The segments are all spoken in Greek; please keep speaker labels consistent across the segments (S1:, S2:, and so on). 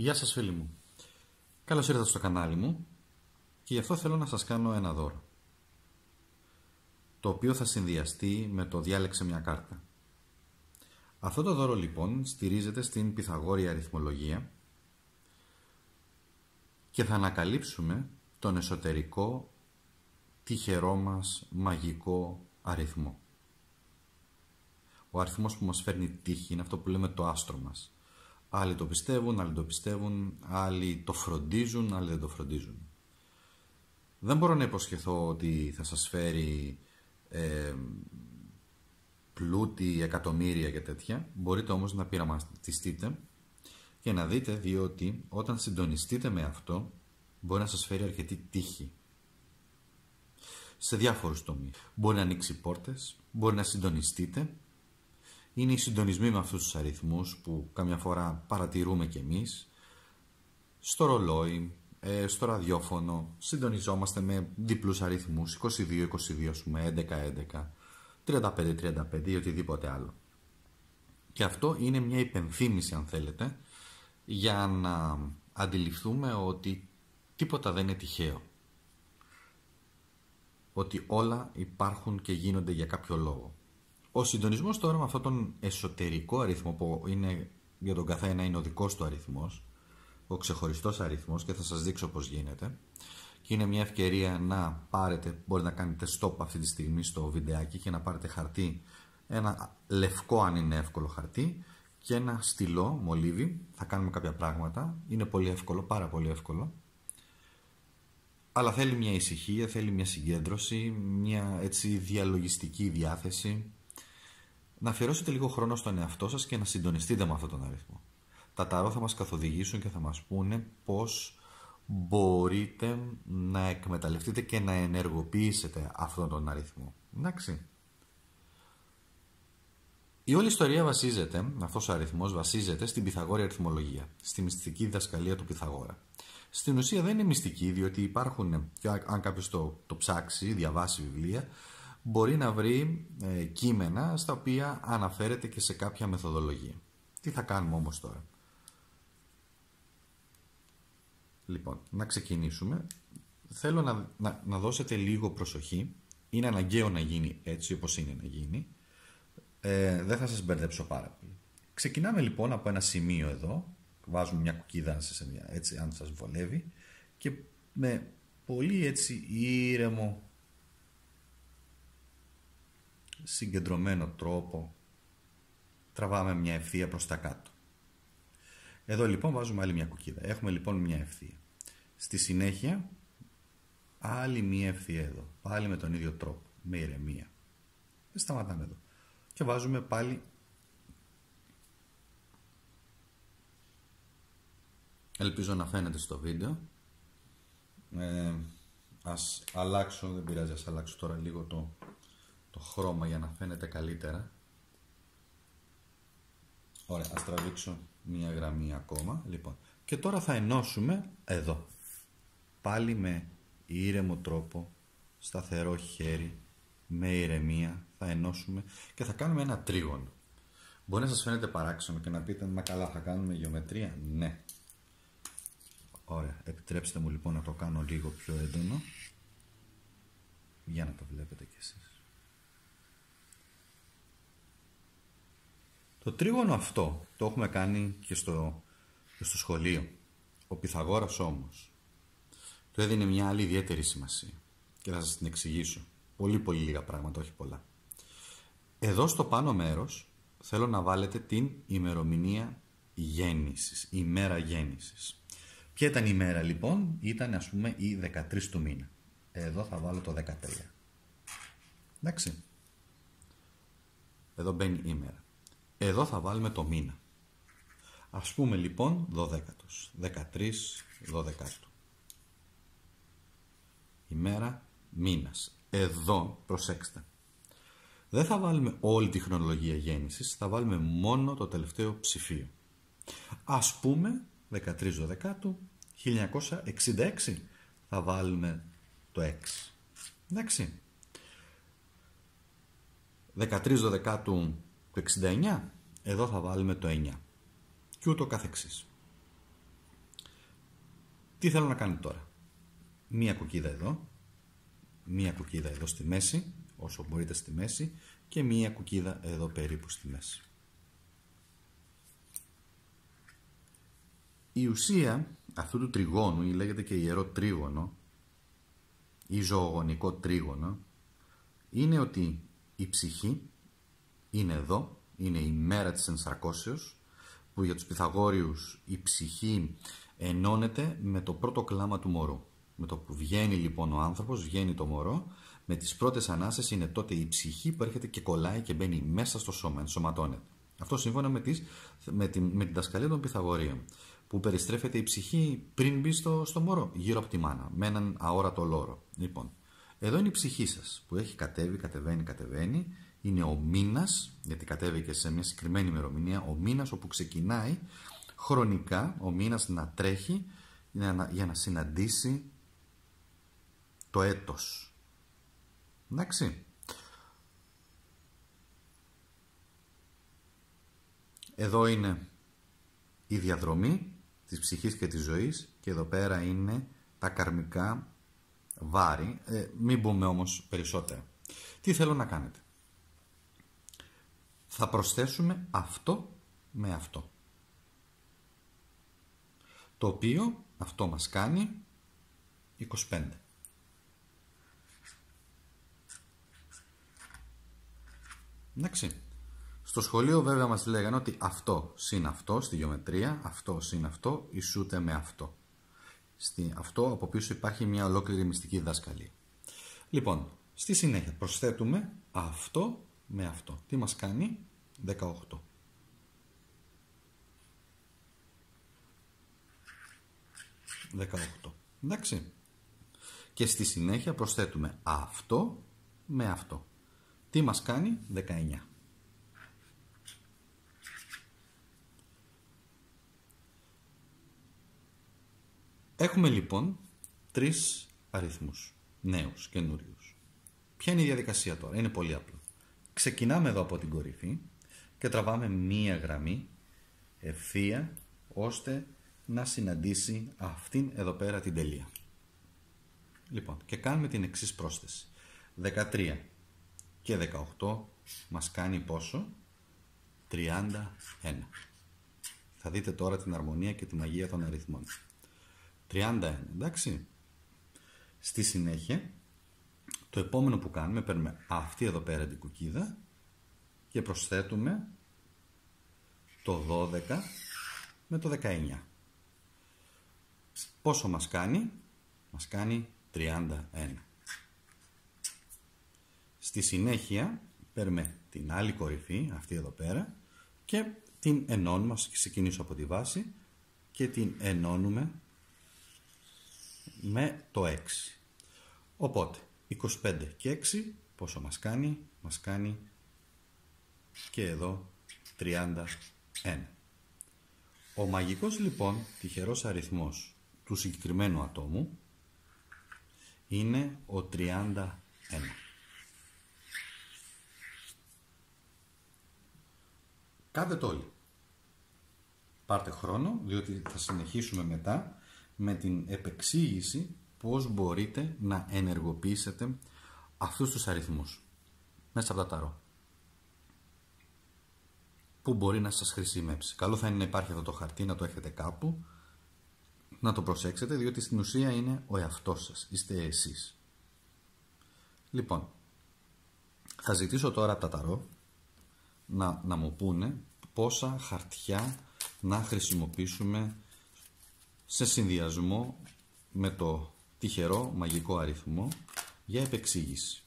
S1: Γεια σας φίλοι μου. Καλώς ήρθατε στο κανάλι μου και γι' αυτό θέλω να σας κάνω ένα δώρο. Το οποίο θα συνδυαστεί με το διάλεξε μια κάρτα. Αυτό το δώρο λοιπόν στηρίζεται στην Pythagória αριθμολογία και θα ανακαλύψουμε τον εσωτερικό τυχερό μας μαγικό αριθμό. Ο αριθμός που μας φέρνει τύχη είναι αυτό που λέμε το άστρο μας. Άλλοι το πιστεύουν, άλλοι το πιστεύουν, άλλοι το φροντίζουν, άλλοι δεν το φροντίζουν. Δεν μπορώ να υποσχεθώ ότι θα σας φέρει ε, πλούτη, εκατομμύρια και τέτοια. Μπορείτε όμως να πειραματιστείτε και να δείτε διότι όταν συντονιστείτε με αυτό μπορεί να σας φέρει αρκετή τύχη σε διάφορους τομείς. Μπορεί να ανοίξει πόρτες, μπορεί να συντονιστείτε είναι οι συντονισμοί με αυτούς τους αριθμούς που καμιά φορά παρατηρούμε κι εμείς στο ρολόι, ε, στο ραδιόφωνο, συντονιζόμαστε με διπλούς αριθμούς 22-22, πούμε, 11-11, 35-35 ή οτιδήποτε άλλο. Και αυτό είναι μια υπενθύμηση αν θέλετε για να αντιληφθούμε ότι τίποτα δεν είναι τυχαίο. Ότι όλα υπάρχουν και γίνονται για κάποιο λόγο. Ο συντονισμός τώρα με αυτόν τον εσωτερικό αριθμό που είναι για τον καθένα είναι ο δικός του αριθμός, ο ξεχωριστός αριθμός και θα σας δείξω πώς γίνεται. Και είναι μια ευκαιρία να πάρετε, μπορεί να κάνετε stop αυτή τη στιγμή στο βιντεάκι και να πάρετε χαρτί, ένα λευκό αν είναι εύκολο χαρτί και ένα στυλό, μολύβι. Θα κάνουμε κάποια πράγματα. Είναι πολύ εύκολο, πάρα πολύ εύκολο. Αλλά θέλει μια ησυχία, θέλει μια συγκέντρωση, μια έτσι διαλογιστική διάθεση να αφιερώσετε λίγο χρόνο στον εαυτό σας και να συντονιστείτε με αυτόν τον αριθμό. Τα ταρό θα μας καθοδηγήσουν και θα μας πούνε πώς μπορείτε να εκμεταλλευτείτε και να ενεργοποιήσετε αυτόν τον αριθμό. Εντάξει. Η όλη ιστορία βασίζεται, αυτός ο αριθμός βασίζεται στην Πυθαγόρια αριθμολογία, στη μυστική διδασκαλία του Πυθαγόρα. Στην ουσία δεν είναι μυστική, διότι υπάρχουν, αν κάποιος το, το ψάξει, διαβάσει βιβλία, μπορεί να βρει ε, κείμενα στα οποία αναφέρεται και σε κάποια μεθοδολογία. Τι θα κάνουμε όμως τώρα; Λοιπόν, να ξεκινήσουμε. Θέλω να, να, να δώσετε λίγο προσοχή. Είναι αναγκαίο να γίνει έτσι όπως είναι να γίνει. Ε, δεν θα σας μπερδέψω πάρα πολύ. Ξεκινάμε λοιπόν από ένα σημείο εδώ. Βάζουμε μια κουκίδα έτσι, αν σας βολεύει. Και με πολύ έτσι ήρεμο συγκεντρωμένο τρόπο τραβάμε μια ευθεία προς τα κάτω. Εδώ λοιπόν βάζουμε άλλη μια κουκίδα. Έχουμε λοιπόν μια ευθεία. Στη συνέχεια άλλη μια ευθεία εδώ. Πάλι με τον ίδιο τρόπο. Με ηρεμία. Δεν σταματάμε εδώ. Και βάζουμε πάλι Ελπίζω να φαίνεται στο βίντεο. Ε, ας αλλάξω, δεν πειράζει, ας αλλάξω τώρα λίγο το το χρώμα για να φαίνεται καλύτερα. Ωραία, ας τραβήξω μία γραμμή ακόμα. Λοιπόν, και τώρα θα ενώσουμε εδώ. Πάλι με ήρεμο τρόπο, σταθερό χέρι, με ηρεμία θα ενώσουμε και θα κάνουμε ένα τρίγωνο. Μπορεί να σας φαίνεται παράξενο και να πείτε, μα καλά θα κάνουμε γεωμετρία. Ναι. Ωραία, επιτρέψτε μου λοιπόν να το κάνω λίγο πιο έντονο για να το βλέπετε κι εσείς. Το τρίγωνο αυτό το έχουμε κάνει και στο, στο σχολείο. Ο Πυθαγόρας όμως το έδινε μια άλλη ιδιαίτερη σημασία και θα σας την εξηγήσω. Πολύ πολύ λίγα πράγματα, όχι πολλά. Εδώ στο πάνω μέρος θέλω να βάλετε την ημερομηνία γέννησης, ημέρα γέννησης. Ποια ήταν η ημέρα λοιπόν, ήταν ας πούμε η 13 του μήνα. Εδώ θα βάλω το 13. Εντάξει. Εδώ μπαίνει η ημέρα. Εδώ θα βάλουμε το μήνα. Ας πούμε λοιπόν 12, 13 12. Ημέρα, μήνας. Εδώ, προσέξτε. Δεν θα βάλουμε όλη τη χρονολογία γέννησης, θα βάλουμε μόνο το τελευταίο ψηφίο. Ας πούμε 13 12 1966 θα βάλουμε το 6. Εντάξει. 13 12 το 69, εδώ θα βάλουμε το 9. Και ούτω καθεξής. Τι θέλω να κάνω τώρα; Μία κουκίδα εδώ, μία κουκίδα εδώ στη μέση, όσο μπορείτε στη μέση, και μία κουκίδα εδώ περίπου στη μέση. Η ουσία αυτού του τριγώνου, ή λέγεται και ιερό τρίγωνο, ή ζωογονικό τρίγωνο, είναι ότι η ψυχή είναι εδώ, είναι η μέρα της ενσαρκώσεως, που για τους Πυθαγόριους η ψυχή ενώνεται με το πρώτο κλάμα του μωρού. Με το που βγαίνει λοιπόν ο άνθρωπος, βγαίνει το μωρό, με τις πρώτες ανάσες είναι τότε η ψυχή που έρχεται και κολλάει και μπαίνει μέσα στο σώμα, ενσωματώνεται. Αυτό σύμφωνα με, τις, με, την, με την δασκαλία των Πυθαγορίων, που περιστρέφεται η ψυχή πριν μπει στο, στο μωρό, γύρω από τη μάνα, με έναν αόρατο λόρο. Λοιπόν, εδώ είναι η ψυχή σας που έχει κατέβει, κατεβαίνει, κατεβαίνει. Είναι ο μήνας, γιατί κατέβηκε σε μια συγκεκριμένη ημερομηνία, ο μήνας όπου ξεκινάει χρονικά ο μήνας να τρέχει για να, για να συναντήσει το έτος. Εντάξει. Εδώ είναι η διαδρομή της ψυχής και της ζωής και εδώ πέρα είναι τα καρμικά βάρη. Ε, μην πούμε όμως περισσότερα. Τι θέλω να κάνετε; Θα προσθέσουμε αυτό με αυτό. Το οποίο αυτό μας κάνει 25. Εντάξει. Στο σχολείο βέβαια μας λέγανε ότι αυτό συν αυτό στη γεωμετρία, αυτό συν αυτό ισούται με αυτό. Στη, αυτό από πίσω υπάρχει μια ολόκληρη μυστική δάσκαλη. Λοιπόν, στη συνέχεια προσθέτουμε αυτό με αυτό. Τι μας κάνει; 18. Δεκαοχτώ. Εντάξει. Και στη συνέχεια προσθέτουμε αυτό με αυτό. Τι μας κάνει; 19. Έχουμε λοιπόν τρεις αριθμούς, νέους, καινούριους. Ποια είναι η διαδικασία τώρα, είναι πολύ απλό. Ξεκινάμε εδώ από την κορυφή και τραβάμε μία γραμμή ευθεία ώστε να συναντήσει αυτήν εδώ πέρα την τελεία. Λοιπόν, και κάνουμε την εξής πρόσθεση. 13 και 18 μας κάνει πόσο; 31. Θα δείτε τώρα την αρμονία και τη μαγεία των αριθμών. 31, εντάξει. Στη συνέχεια, το επόμενο που κάνουμε, παίρνουμε αυτή εδώ πέρα την κουκίδα και προσθέτουμε το 12 με το 19. Πόσο μας κάνει; Μας κάνει 31. Στη συνέχεια παίρνουμε την άλλη κορυφή, αυτή εδώ πέρα, και την ενώνουμε, ας ξεκινήσω από τη βάση, και την ενώνουμε με το 6. Οπότε 25 και 6 πόσο μας κάνει, μας κάνει και εδώ 31. Ο μαγικός λοιπόν τυχερός αριθμός του συγκεκριμένου ατόμου είναι ο 31. Κάντε το όλοι. Πάρτε χρόνο, διότι θα συνεχίσουμε μετά με την επεξήγηση πώς μπορείτε να ενεργοποιήσετε αυτούς τους αριθμούς μέσα από τα ταρό. Πού μπορεί να σας χρησιμεύσει. Καλό θα είναι να υπάρχει αυτό το χαρτί, να το έχετε κάπου, να το προσέξετε, διότι στην ουσία είναι ο εαυτός σας, είστε εσείς. Λοιπόν, θα ζητήσω τώρα από τα ταρό να, να μου πούνε πόσα χαρτιά να χρησιμοποιήσουμε σε συνδυασμό με το τυχερό μαγικό αριθμό για επεξήγηση.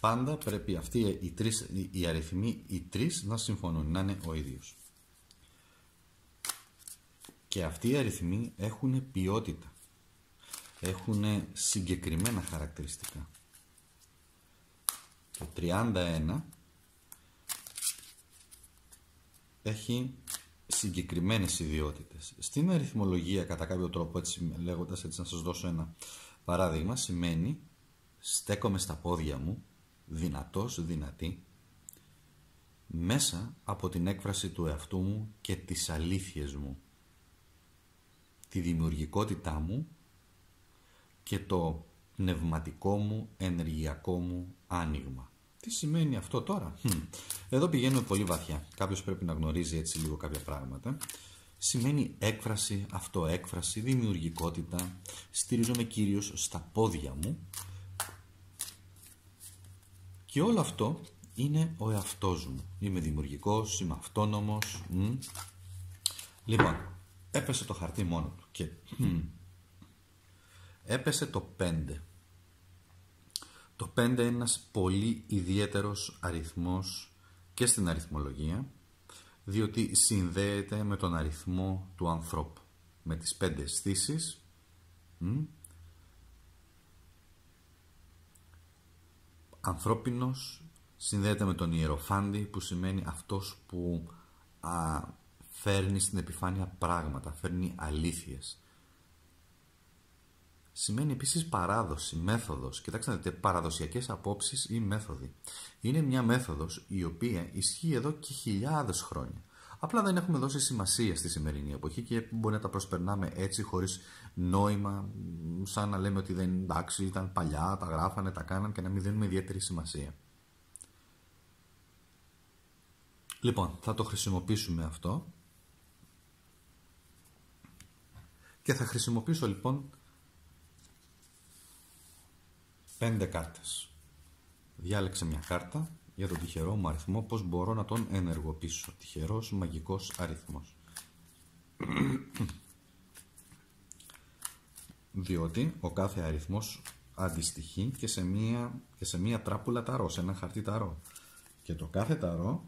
S1: Πάντα πρέπει αυτοί οι, τρεις, οι αριθμοί, οι τρεις να συμφωνούν, να είναι ο ίδιος. Και αυτοί οι αριθμοί έχουν ποιότητα. Έχουν συγκεκριμένα χαρακτηριστικά. Το 31 έχει συγκεκριμένες ιδιότητες. Στην αριθμολογία, κατά κάποιο τρόπο, έτσι λέγοντας, έτσι να σας δώσω ένα παράδειγμα, σημαίνει στέκομαι στα πόδια μου, δυνατός, δυνατή, μέσα από την έκφραση του εαυτού μου και τις αλήθειες μου, τη δημιουργικότητά μου και το πνευματικό μου, ενεργειακό μου άνοιγμα. Τι σημαίνει αυτό τώρα; Εδώ πηγαίνουμε πολύ βαθιά. Κάποιος πρέπει να γνωρίζει έτσι λίγο κάποια πράγματα. Σημαίνει έκφραση, αυτοέκφραση, δημιουργικότητα. Στηρίζομαι κυρίως στα πόδια μου. Και όλο αυτό είναι ο εαυτός μου. Είμαι δημιουργικός, είμαι αυτόνομος. Λοιπόν, έπεσε το χαρτί μόνο του και έπεσε το 5. Το 5 είναι ένας πολύ ιδιαίτερος αριθμός και στην αριθμολογία, διότι συνδέεται με τον αριθμό του ανθρώπου, με τις πέντε αισθήσεις. Ανθρώπινος συνδέεται με τον ιεροφάντη που σημαίνει αυτός που α, φέρνει στην επιφάνεια πράγματα, φέρνει αλήθειες. Σημαίνει επίσης παράδοση, μέθοδος. Κοιτάξτε να δείτε, παραδοσιακές απόψεις ή μέθοδοι. Είναι μια μέθοδος η οποία ισχύει εδώ και χιλιάδες χρόνια. Απλά δεν έχουμε δώσει σημασία στη σημερινή εποχή και μπορεί να τα προσπερνάμε έτσι χωρίς νόημα, σαν να λέμε ότι δεν εντάξει, ήταν παλιά, τα γράφανε, τα κάναν και να μην δίνουμε ιδιαίτερη σημασία. Λοιπόν, θα το χρησιμοποιήσουμε αυτό και θα χρησιμοποιήσω λοιπόν πέντε κάρτες. Διάλεξε μια κάρτα για τον τυχερό μου αριθμό, πώς μπορώ να τον ενεργοποιήσω. Τυχερός μαγικός αριθμός. Διότι ο κάθε αριθμός αντιστοιχεί και σε μία, και σε μία τράπουλα ταρό, σε ένα χαρτί ταρό. Και το κάθε ταρό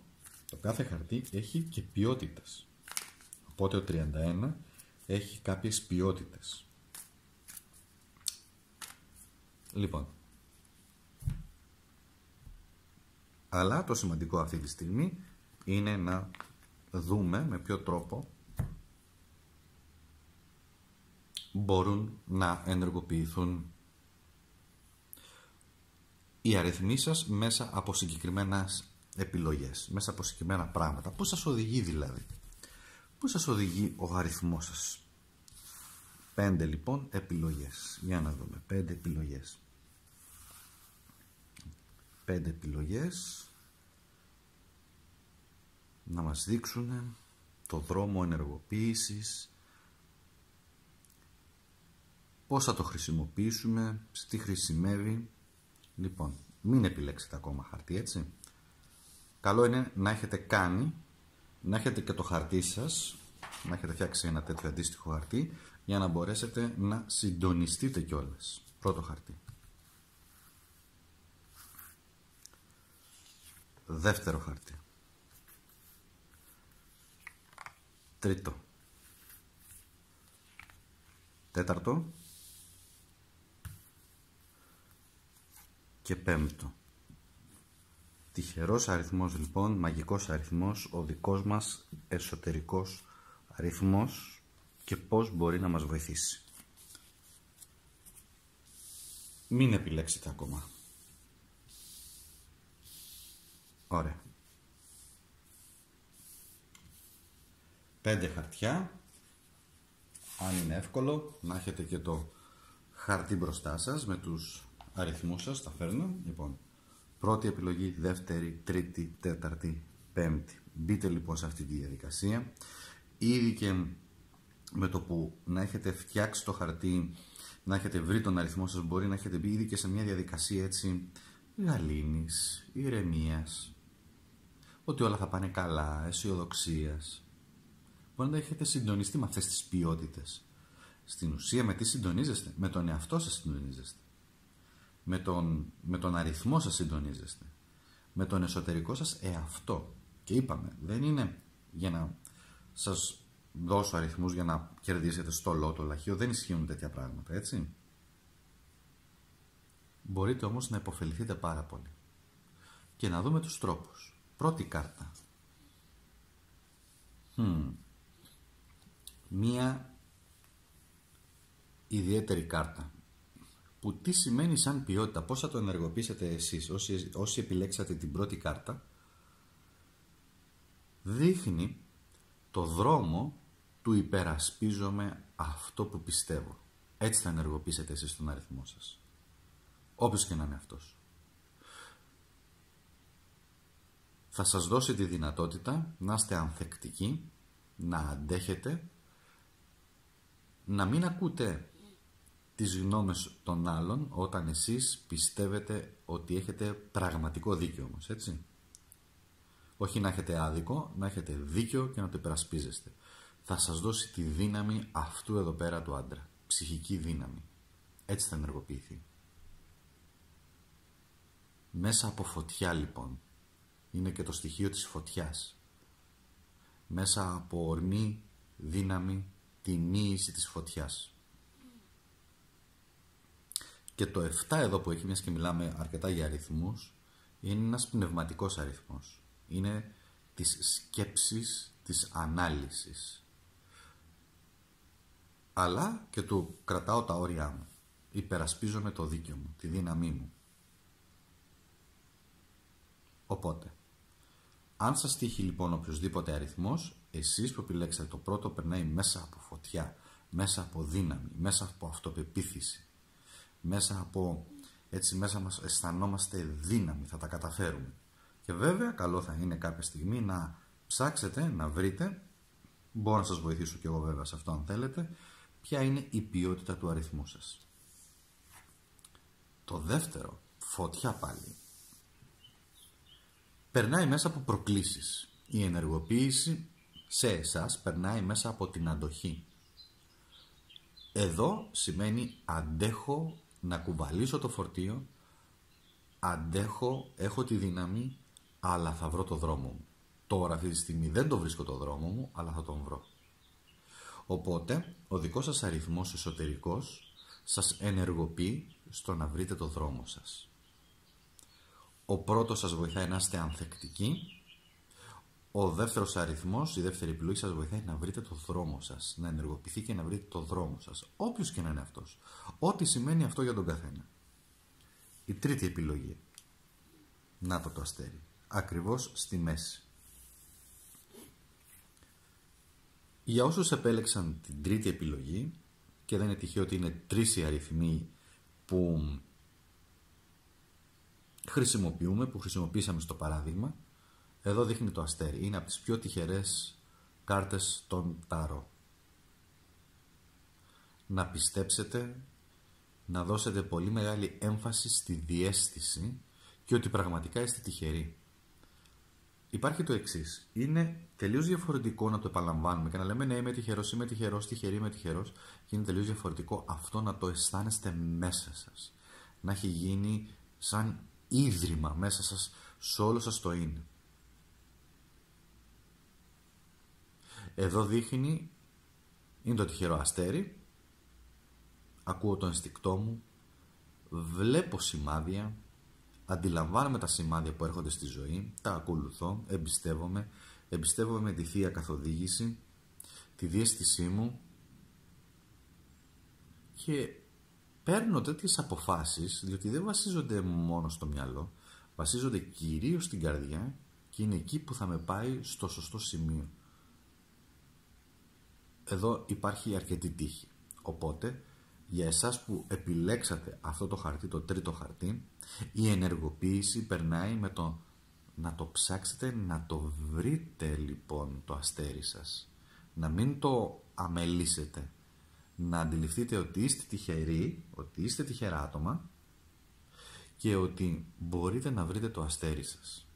S1: το κάθε χαρτί έχει και ποιότητες. Οπότε ο 31 έχει κάποιες ποιότητες. Λοιπόν. Αλλά το σημαντικό αυτή τη στιγμή είναι να δούμε με ποιο τρόπο μπορούν να ενεργοποιηθούν οι αριθμοί σας μέσα από συγκεκριμένα επιλογές, μέσα από συγκεκριμένα πράγματα. Πώς σας οδηγεί δηλαδή; Πώς σας οδηγεί ο αριθμός σας; Πέντε λοιπόν επιλογές. Για να δούμε. Πέντε επιλογές. Πέντε επιλογές να μας δείξουν το δρόμο ενεργοποίησης πώς θα το χρησιμοποιήσουμε, τι χρησιμεύει. Λοιπόν, μην επιλέξετε ακόμα χαρτί, έτσι. Καλό είναι να έχετε κάνει, να έχετε και το χαρτί σας, να έχετε φτιάξει ένα τέτοιο αντίστοιχο χαρτί, για να μπορέσετε να συντονιστείτε κιόλας. Πρώτο χαρτί. Δεύτερο χαρτί. Τρίτο. Τέταρτο. Και πέμπτο. Τυχερός αριθμός λοιπόν, μαγικός αριθμός, ο δικός μας εσωτερικός αριθμός και πώς μπορεί να μας βοηθήσει. Μην επιλέξετε ακόμα. Ωραία. Πέντε χαρτιά. Αν είναι εύκολο, να έχετε και το χαρτί μπροστά σας με τους αριθμούς σας. Τα φέρνω. Λοιπόν, Πρώτη επιλογή, δεύτερη, τρίτη, τέταρτη, πέμπτη. Μπείτε λοιπόν σε αυτή τη διαδικασία. Ήδη και με το που να έχετε φτιάξει το χαρτί, να έχετε βρει τον αριθμό σας, μπορεί να έχετε μπει ήδη και σε μια διαδικασία έτσι γαλήνης, ηρεμίας, ότι όλα θα πάνε καλά, αισιοδοξίας. Μπορεί να έχετε συντονιστεί με αυτές τις ποιότητες. Στην ουσία με τι συντονίζεστε, με τον εαυτό σας συντονίζεστε με τον, με τον αριθμό σας συντονίζεστε. Με τον εσωτερικό σας εαυτό. Και είπαμε, δεν είναι για να σας δώσω αριθμούς για να κερδίσετε στο λότο λαχείο. Δεν ισχύουν τέτοια πράγματα, έτσι. Μπορείτε όμως να υποφεληθείτε πάρα πολύ. Και να δούμε τους τρόπους. Πρώτη κάρτα. Μία ιδιαίτερη κάρτα που τι σημαίνει σαν ποιότητα, πώς θα το ενεργοποιήσετε εσείς όσοι, όσοι επιλέξατε την πρώτη κάρτα, δείχνει το δρόμο του υπερασπίζομαι αυτό που πιστεύω. Έτσι θα ενεργοποιήσετε εσείς τον αριθμό σας. Όποιος και να είναι αυτός. Θα σας δώσει τη δυνατότητα να είστε ανθεκτικοί, να αντέχετε, να μην ακούτε τις γνώμες των άλλων όταν εσείς πιστεύετε ότι έχετε πραγματικό δίκιο όμως, έτσι. Όχι να έχετε άδικο, να έχετε δίκιο και να το υπερασπίζεστε. Θα σας δώσει τη δύναμη αυτού εδώ πέρα του άντρα. Ψυχική δύναμη. Έτσι θα ενεργοποιηθεί. Μέσα από φωτιά λοιπόν. Είναι και το στοιχείο της φωτιάς. Μέσα από ορμή, δύναμη, τη μοίηση της φωτιάς. Και το 7 εδώ που έχει, μιας και μιλάμε αρκετά για αριθμούς, είναι ένας πνευματικός αριθμός. Είναι της σκέψης, της ανάλυσης. Αλλά και του κρατάω τα όρια μου. Υπερασπίζομαι το δίκιο μου, τη δύναμή μου. Οπότε, αν σας τύχει λοιπόν οποιοδήποτε αριθμός, εσείς που επιλέξατε το πρώτο περνάει μέσα από φωτιά, μέσα από δύναμη, μέσα από αυτοπεποίθηση, μέσα από έτσι μέσα μας αισθανόμαστε δύναμη, θα τα καταφέρουμε. Και βέβαια καλό θα είναι κάποια στιγμή να ψάξετε, να βρείτε, μπορώ να σας βοηθήσω και εγώ βέβαια σε αυτό αν θέλετε, ποια είναι η ποιότητα του αριθμού σας. Το δεύτερο, φωτιά πάλι, περνάει μέσα από προκλήσεις. Η ενεργοποίηση σε εσάς περνάει μέσα από την αντοχή. Εδώ σημαίνει αντέχω να κουβαλήσω το φορτίο, αντέχω, έχω τη δύναμη, αλλά θα βρω το δρόμο μου. Τώρα αυτή τη στιγμή δεν το βρίσκω το δρόμο μου, αλλά θα τον βρω. Οπότε, ο δικός σας αριθμός εσωτερικός σας ενεργοποιεί στο να βρείτε το δρόμο σας. Ο πρώτος σας βοηθάει να είστε ανθεκτικοί. Ο δεύτερος αριθμός, η δεύτερη επιλογή σας βοηθάει να βρείτε το δρόμο σας. Να ενεργοποιηθεί και να βρείτε το δρόμο σας. Όποιος και να είναι αυτός. Ό,τι σημαίνει αυτό για τον καθένα. Η τρίτη επιλογή. Να το το αστέρι. Ακριβώς στη μέση. Για όσους επέλεξαν την τρίτη επιλογή και δεν είναι τυχαίο ότι είναι τρεις οι αριθμοί που χρησιμοποιούμε, που χρησιμοποίησαμε στο παράδειγμα, εδώ δείχνει το αστέρι. Είναι από τις πιο τυχερές κάρτες των τάρο. Να πιστέψετε, να δώσετε πολύ μεγάλη έμφαση στη διέστηση και ότι πραγματικά είστε τυχεροί. Υπάρχει το εξής. Είναι τελείως διαφορετικό να το επαναλαμβάνουμε και να λέμε Ναι, είμαι τυχερός, είμαι τυχερός, τυχερή, είμαι τυχερός. Και είναι τελείως διαφορετικό αυτό να το αισθάνεστε μέσα σας. Να έχει γίνει σαν ίδρυμα μέσα σας, σε όλο σας το είναι. Εδώ δείχνει, είναι το τυχερό αστέρι, ακούω το ενστικτό μου, βλέπω σημάδια, αντιλαμβάνομαι τα σημάδια που έρχονται στη ζωή, τα ακολουθώ, εμπιστεύομαι, εμπιστεύομαι με τη Θεία Καθοδήγηση, τη διέστησή μου. Και παίρνω τέτοιες αποφάσεις διότι δεν βασίζονται μόνο στο μυαλό, βασίζονται κυρίως στην καρδιά και είναι εκεί που θα με πάει στο σωστό σημείο. Εδώ υπάρχει αρκετή τύχη. Οπότε, για εσάς που επιλέξατε αυτό το χαρτί, το τρίτο χαρτί, η ενεργοποίηση περνάει με το να το ψάξετε, να το βρείτε λοιπόν το αστέρι σας. Να μην το αμελήσετε να αντιληφθείτε ότι είστε τυχεροί, ότι είστε τυχερά άτομα και ότι μπορείτε να βρείτε το αστέρι σας.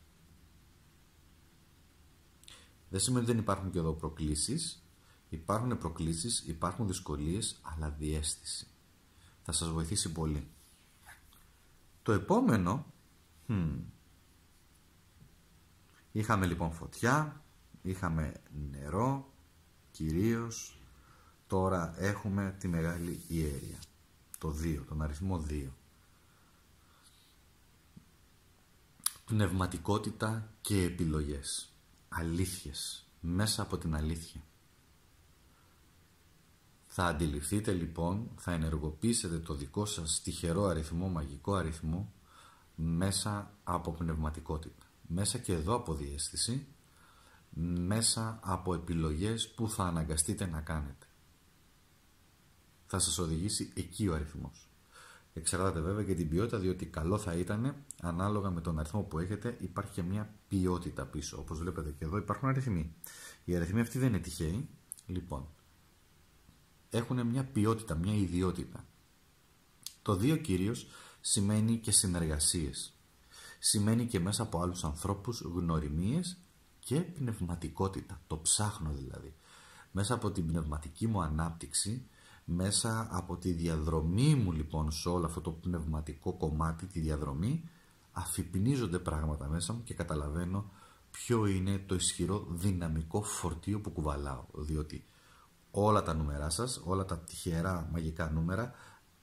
S1: Δεν σημαίνει ότι δεν υπάρχουν και εδώ προκλήσεις. Υπάρχουν προκλήσεις, υπάρχουν δυσκολίες, αλλά διέστηση. Θα σας βοηθήσει πολύ. Το επόμενο... είχαμε λοιπόν φωτιά, είχαμε νερό, κυρίως Τώρα έχουμε τη μεγάλη ιέρια. Το 2, τον αριθμό 2. Πνευματικότητα και επιλογές. Αλήθειες. Μέσα από την αλήθεια. Θα αντιληφθείτε λοιπόν, θα ενεργοποιήσετε το δικό σας τυχερό αριθμό, μαγικό αριθμό μέσα από πνευματικότητα. Μέσα και εδώ από διέστηση, μέσα από επιλογές που θα αναγκαστείτε να κάνετε. Θα σας οδηγήσει εκεί ο αριθμός. Εξαρτάται βέβαια και την ποιότητα, διότι καλό θα ήταν, ανάλογα με τον αριθμό που έχετε, υπάρχει και μια ποιότητα πίσω. Όπως βλέπετε και εδώ υπάρχουν αριθμοί. Οι αριθμοί αυτοί δεν είναι τυχαίοι. Λοιπόν, έχουν μια ποιότητα, μια ιδιότητα. Το δύο κυρίως σημαίνει και συνεργασίες. Σημαίνει και μέσα από άλλους ανθρώπους γνωριμίες και πνευματικότητα. Το ψάχνω δηλαδή. Μέσα από την πνευματική μου ανάπτυξη, μέσα από τη διαδρομή μου λοιπόν σε όλο αυτό το πνευματικό κομμάτι, τη διαδρομή, αφυπνίζονται πράγματα μέσα μου και καταλαβαίνω ποιο είναι το ισχυρό δυναμικό φορτίο που κουβαλάω. Διότι όλα τα νούμερά σας, όλα τα τυχερά μαγικά νούμερα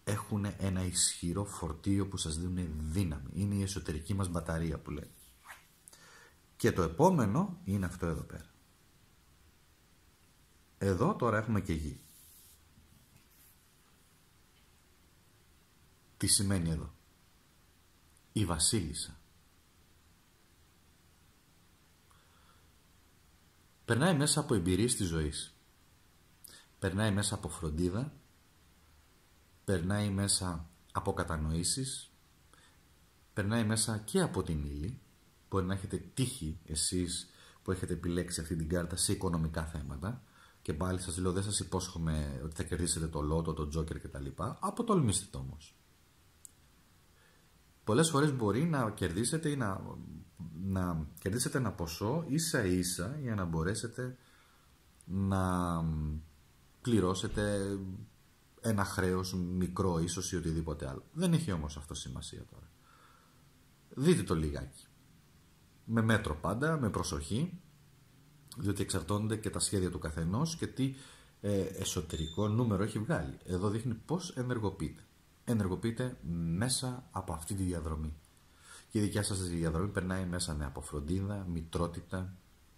S1: έχουν ένα ισχυρό φορτίο που σας δίνουν δύναμη. Είναι η εσωτερική μας μπαταρία που λέει. Και το επόμενο είναι αυτό εδώ πέρα. Εδώ τώρα έχουμε και γη. Τι σημαίνει εδώ; Η βασίλισσα. Περνάει μέσα από εμπειρίες της ζωής. Περνάει μέσα από φροντίδα. Περνάει μέσα από κατανοήσεις. Περνάει μέσα και από την ύλη. Μπορεί να έχετε τύχει εσείς που έχετε επιλέξει αυτή την κάρτα σε οικονομικά θέματα. Και πάλι σας λέω δεν σας υπόσχομαι ότι θα κερδίσετε το λότο, το τζόκερ κτλ. Αποτολμήστε το όμως πολλές φορές μπορεί να κερδίσετε ή να, να κερδίσετε ένα ποσό ίσα ίσα για να μπορέσετε να πληρώσετε ένα χρέος μικρό ίσως ή οτιδήποτε άλλο. Δεν έχει όμως αυτό σημασία τώρα. Δείτε το λιγάκι. Με μέτρο πάντα, με προσοχή, διότι εξαρτώνται και τα σχέδια του καθενός και τι ε, εσωτερικό νούμερο έχει βγάλει. Εδώ δείχνει πώς ενεργοποιείται ενεργοποιείται μέσα από αυτή τη διαδρομή. Και η δικιά σας διαδρομή περνάει μέσα ναι, από φροντίδα, μητρότητα,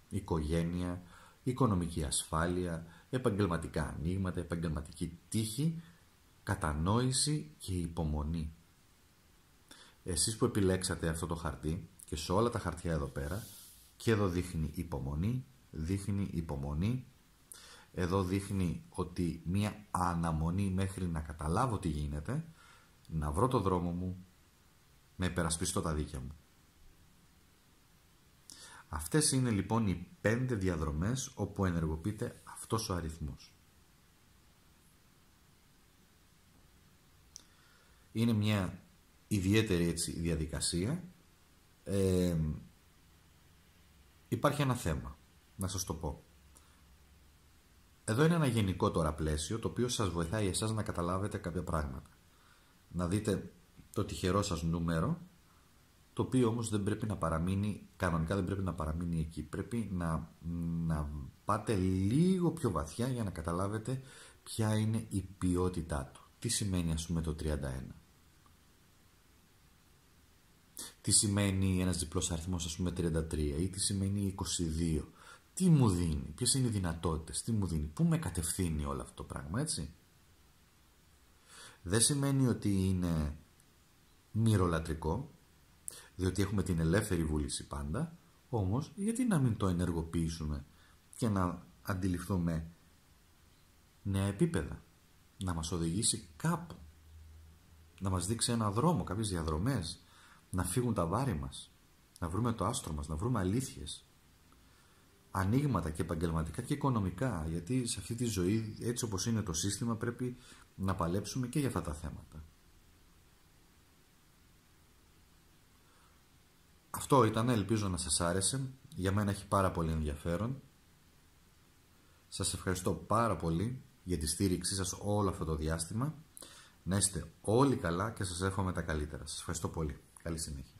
S1: οικογένεια, οικονομική ασφάλεια, επαγγελματικά ανοίγματα, επαγγελματική τύχη, κατανόηση και υπομονή. Εσείς που επιλέξατε αυτό το χαρτί και σε όλα τα χαρτιά εδώ πέρα και εδώ δείχνει υπομονή, δείχνει υπομονή, εδώ δείχνει ότι μία αναμονή μέχρι να καταλάβω τι γίνεται να βρω το δρόμο μου, να υπερασπιστώ τα δίκαια μου. Αυτές είναι λοιπόν οι πέντε διαδρομές όπου ενεργοποιείται αυτός ο αριθμός. Είναι μια ιδιαίτερη έτσι, διαδικασία. Ε, υπάρχει ένα θέμα, να σας το πω. Εδώ είναι ένα γενικό τώρα πλαίσιο, το οποίο σας βοηθάει εσάς να καταλάβετε κάποια πράγματα να δείτε το τυχερό σας νούμερο, το οποίο όμως δεν πρέπει να παραμείνει, κανονικά δεν πρέπει να παραμείνει εκεί. Πρέπει να, να πάτε λίγο πιο βαθιά για να καταλάβετε ποια είναι η ποιότητά του. Τι σημαίνει ας πούμε το 31. Τι σημαίνει ένας διπλός αριθμός ας πούμε 33 ή τι σημαίνει 22. Τι μου δίνει, ποιες είναι οι δυνατότητες, τι μου δίνει, πού με κατευθύνει όλο αυτό το πράγμα έτσι δεν σημαίνει ότι είναι μυρολατρικό, διότι έχουμε την ελεύθερη βούληση πάντα, όμως γιατί να μην το ενεργοποιήσουμε και να αντιληφθούμε νέα επίπεδα, να μας οδηγήσει κάπου, να μας δείξει ένα δρόμο, κάποιες διαδρομές, να φύγουν τα βάρη μας, να βρούμε το άστρο μας, να βρούμε αλήθειες, ανοίγματα και επαγγελματικά και οικονομικά, γιατί σε αυτή τη ζωή έτσι όπως είναι το σύστημα πρέπει να παλέψουμε και για αυτά τα θέματα. Αυτό ήταν, ελπίζω να σας άρεσε. Για μένα έχει πάρα πολύ ενδιαφέρον. Σας ευχαριστώ πάρα πολύ για τη στήριξή σας όλο αυτό το διάστημα. Να είστε όλοι καλά και σας εύχομαι τα καλύτερα. Σας ευχαριστώ πολύ. Καλή συνέχεια.